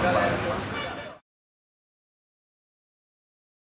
漂亮。